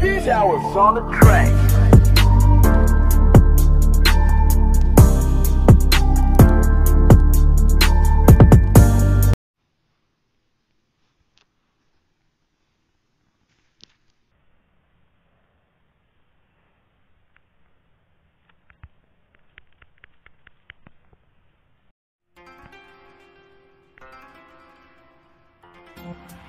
These on the track. Thank you.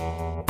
Thank you.